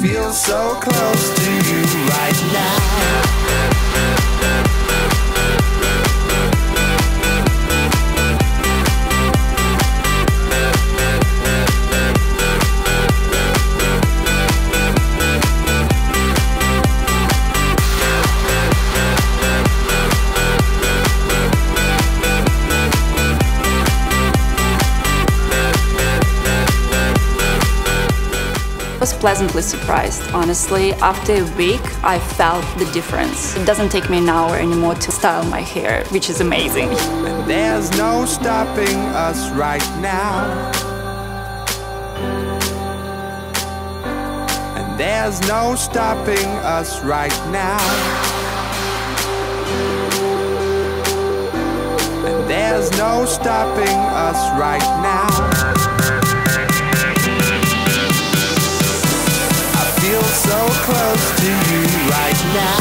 feel so close to you right now. Was pleasantly surprised, honestly. After a week, I felt the difference. It doesn't take me an hour anymore to style my hair, which is amazing. There's no stopping us right now. And there's no stopping us right now. And there's no stopping us right now. Close to you right now.